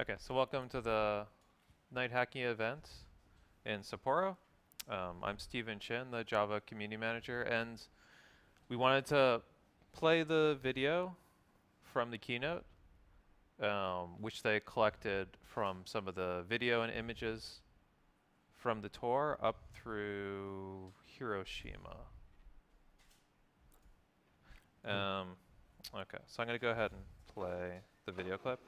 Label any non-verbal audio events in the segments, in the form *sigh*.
Okay, so welcome to the night hacking event in Sapporo. Um, I'm Stephen Chin, the Java Community Manager, and we wanted to play the video from the keynote, um, which they collected from some of the video and images from the tour up through Hiroshima. Um, okay, so I'm going to go ahead and play the video clip.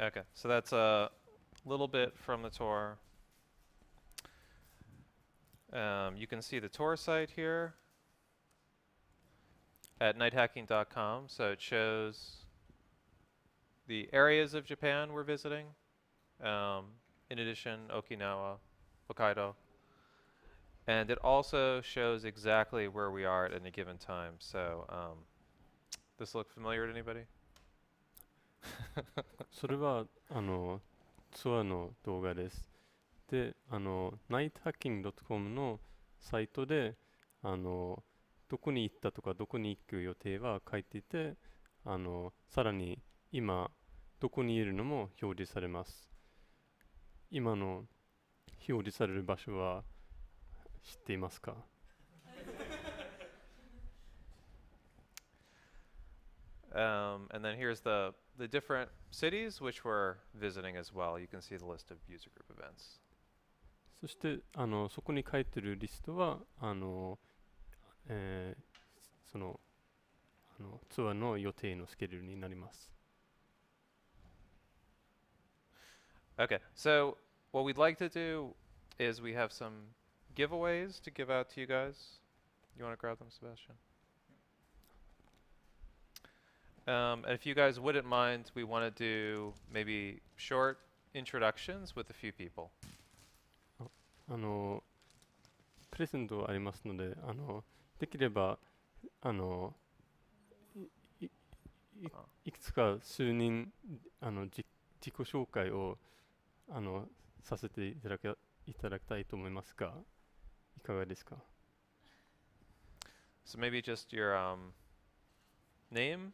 Okay, so that's a little bit from the tour. Um, you can see the tour site here at nighthacking.com. So it shows the areas of Japan we're visiting. Um, in addition, Okinawa, Hokkaido. And it also shows exactly where we are at any given time. So um, this look familiar to anybody? それはあのツアーの動画です。で、あの nighthacking.com のサイトであのどこに行ったとかどこに行く予定は書いていて、あのさらに今どこにいるのも表示されます。今の表示される場所は知っていますか？Um, and then here's the, the different cities which we're visiting as well. You can see the list of user group events. そしてあのそこに書いてるリストはあの、えー、そのあのツアーの予定のスケジュールになります。Okay, so what we'd like to do is we have some giveaways to give out to you guys. You want to grab them, Sebastian? Um, and if you guys wouldn't mind, we want to do maybe short introductions with a few people. あのプレゼントありますので、あのできればあのいいいくつか数人あのじ自己紹介をあのさせていただけいただきたいと思いますが、いかがですか So maybe just your um, name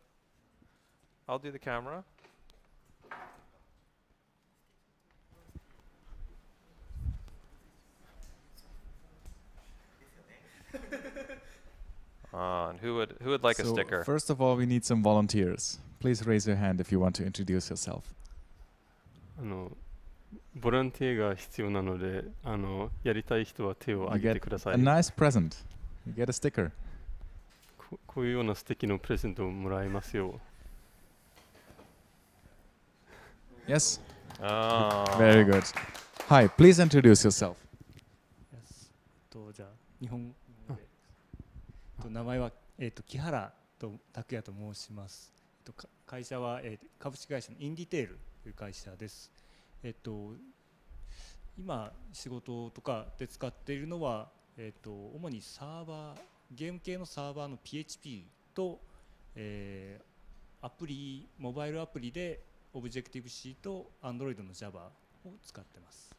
I'll do the camera. *laughs* Uh, and who would who would like so a sticker? First of all, we need some volunteers. Please raise your hand if you want to introduce yourself. あのボランティアが必要なので、あのやりたい人は手を You 挙げて get くださ a い。 nice present. You get a sticker. ここういうような素敵なプレゼントをもらいますよ Yes? Oh. Very good. Hi, please introduce yourself. Yes とじゃあ日本語でと名前はえっ、と木原と拓也と申します。とか会社は、えー株式会社のインディテールという会社です。えっ、と今仕事とかで使っているのはえっ、と主にサーバーゲーム系のサーバーの PHP と、えーアプリモバイルアプリで Objective-C と Android の Java を使ってます。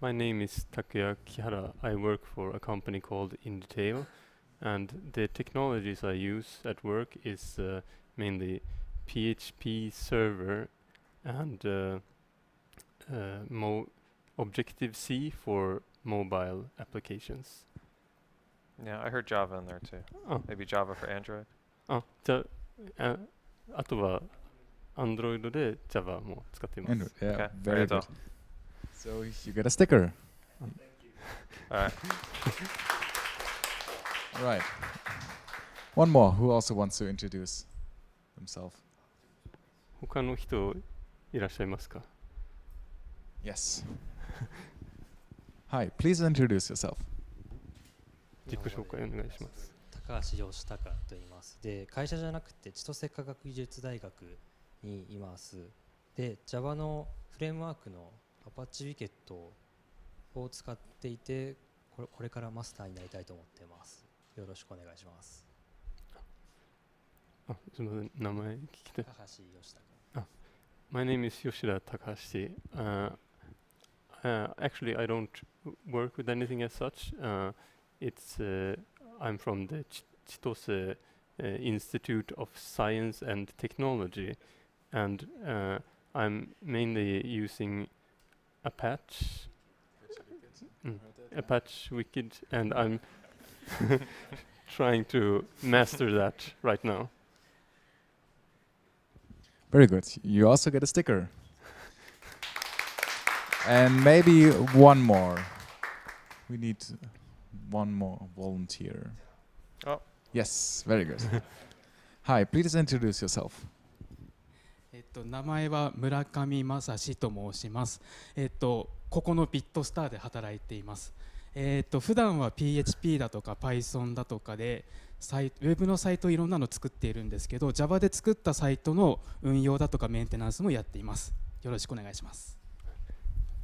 My name is Takuya Kihara. I work for a company called Inditail, and the technologies I use at work is uh, mainly PHP server and uh, uh, mo- Objective C for mobile applications. Yeah, I heard Java in there too. Oh. Maybe Java for Android. あ、じゃあ、ああとは Android で Java も使っています。Android. Yeah, Okay, very good. So you get a sticker. All right. All right. One more who also wants to introduce himself. 他の人いらっしゃいますか Yes. Hi, please introduce yourself. 自己紹介お願いします。高橋義孝と言います。で、会社じゃなくて千歳科学技術大学にいます。で、Java のフレームワークの Apache ウィケットを使っていて、これこれからマスターになりたいと思っています。よろしくお願いします。あ、すみません、名前聞きたい。高橋義孝。My name is Yoshida Takahashi. Uh, uh, actually, I don't work with anything as such. Uh, it's uh, I'm from the Ch- Chitose uh, Institute of Science and Technology, and uh, I'm mainly using Apache, Mm. Apache Wicket, and I'm *laughs* trying to master that right now. Very good. You also get a sticker. and maybe one more. We need one more volunteer. Oh. Yes, very good. *laughs* Hi, please introduce yourself. えっと、名前は村上正史と申します。えっと、ここのビットスターで働いています。えっと、普段は PHP だとか Python だとかでサイウェブのサイトいろんなの作っているんですけど Java で作ったサイトの運用だとかメンテナンスもやっています。よろしくお願いします。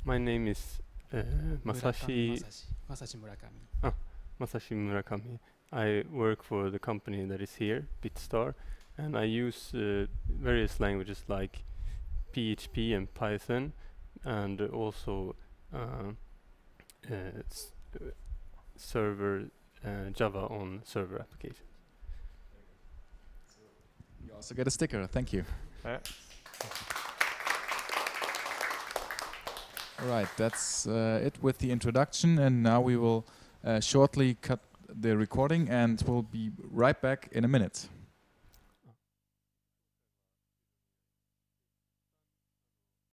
My name is uh, 村上 Masashi 正史正史村上。Masashi Murakami. I work for the company that is here, BitStar, and I use uh, various languages like PHP and Python, and also uh, uh, server uh, Java on server applications. You also get a sticker. Thank you. All right. All right, that's uh, it with the introduction, and now we will uh, shortly cut the recording, and we'll be right back in a minute.